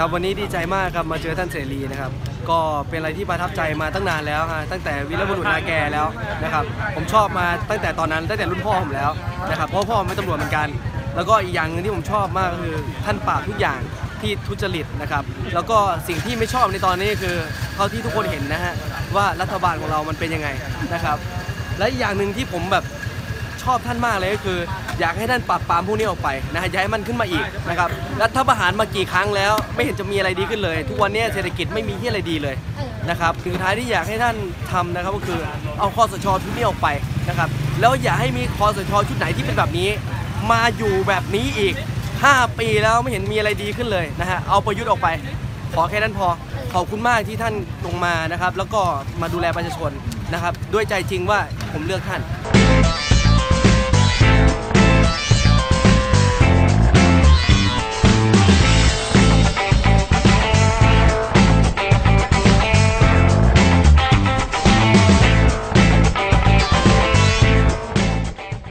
ครับวันนี้ดีใจมากครับมาเจอท่านเสรีนะครับ ก็เป็นอะไรที่ประทับใจมาตั้งนานแล้วฮะตั้งแต่วีรบุรุษนาแกแล้วนะครับ ผมชอบมาตั้งแต่ตอนนั้นตั้งแต่รุ่นพ่อผมแล้วนะครับเพราะพ่อผมเป็นตำรวจเหมือนกัน แล้วก็อีกอย่างหนึงที่ผมชอบมากก็คือท่านปราบทุกอย่างที่ทุจริตนะครับ แล้วก็สิ่งที่ไม่ชอบในตอนนี้คือเท่าที่ทุกคนเห็นนะฮะว่ารัฐบาลของเรามันเป็นยังไงนะครับ และอีกอย่างหนึ่งที่ผมแบบ อบท่านมากเลยก็คือ อยากให้ท่านปราบปรามพวกนี้ออกไปนะฮะอย่าให้มันขึ้นมาอีกนะครับรัฐประหารมากี่ครั้งแล้ว ไม่เห็นจะมีอะไรดีขึ้นเลย ทุกวันนี้เศรษฐกิจไม่มีที่อะไรดีเลยนะครับถึงท้ายที่อยากให้ท่านทำนะครับก็คือเอาคอสชชุดนี้ออกไปนะครับแล้วอย่าให้มีคอสชชุดไหนที่เป็นแบบนี้ มาอยู่แบบนี้อีก 5 ปีแล้วไม่เห็นมีอะไรดีขึ้นเลยนะฮะเอาประยุทธ์ออกไป ขอแค่นั้นพอขอบคุณมากที่ท่านลงมานะครับ แล้วก็มาดูแลประชาชนนะครับ ด้วยใจจริงว่าผมเลือกท่าน